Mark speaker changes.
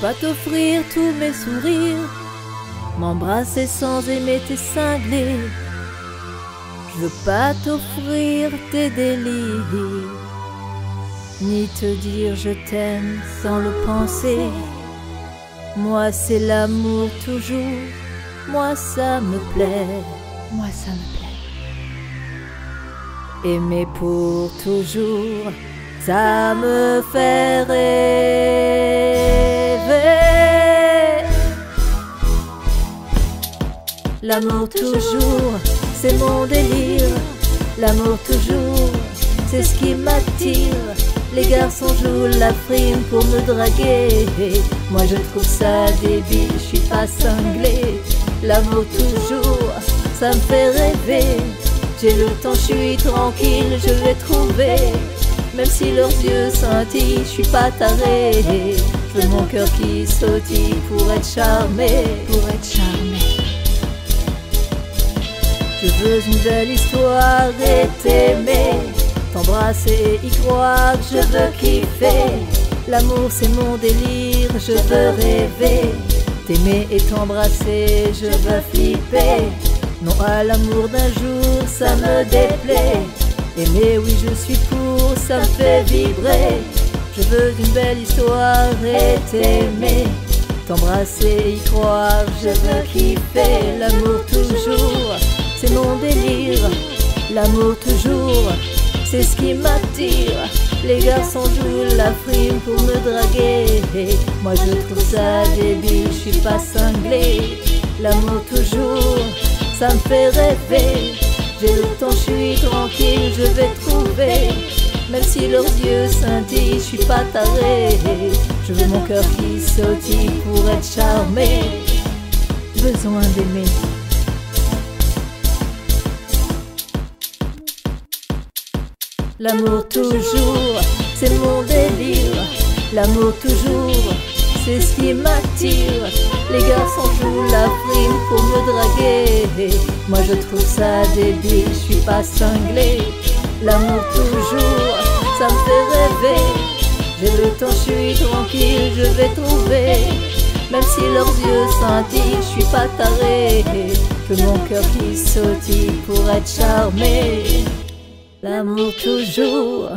Speaker 1: pas t'offrir tous mes sourires, m'embrasser sans aimer tes cinglés. Je veux pas t'offrir tes délires, ni te dire je t'aime sans le penser. Moi c'est l'amour toujours, moi ça me plaît,
Speaker 2: moi ça me
Speaker 1: plaît. Aimer pour toujours, ça me fait rêver. L'amour toujours, c'est mon délire. L'amour toujours, c'est ce qui m'attire. Les garçons jouent la frime pour me draguer. Moi je trouve ça débile, je suis pas cinglé. L'amour toujours, ça me fait rêver. J'ai le temps, je suis tranquille, je vais trouver. Même si leurs yeux scintillent, je suis pas taré. Je mon cœur qui sautille pour être charmé,
Speaker 2: pour être charmé.
Speaker 1: Je veux une belle histoire et t'aimer, t'embrasser, y croire, je veux kiffer. L'amour c'est mon délire, je veux rêver, t'aimer et t'embrasser, je veux flipper. Non à l'amour d'un jour, ça me déplaît. Aimer, oui, je suis pour, ça me fait vibrer. Je veux une belle histoire et t'aimer. T'embrasser, y croire, je veux kiffer. L'amour toujours. L'amour toujours, c'est ce qui m'attire. Les garçons jouent la frime pour me draguer. Moi je trouve ça débile, je suis pas cinglé. L'amour toujours, ça me fait rêver. J'ai le temps, je suis tranquille, je vais trouver. Même si leurs yeux scintillent, je suis pas taré. Je veux mon cœur qui sautille pour être charmé. Besoin d'aimer. L'amour toujours, c'est mon délire. L'amour toujours, c'est ce qui m'attire. Les garçons jouent la frime pour me draguer. Moi je trouve ça débile, je suis pas cinglé. L'amour toujours, ça me fait rêver. J'ai le temps, je suis tranquille, je vais trouver. Même si leurs yeux scintillent, je suis pas taré. Que mon cœur qui sautille pour être charmé. L'amour toujours.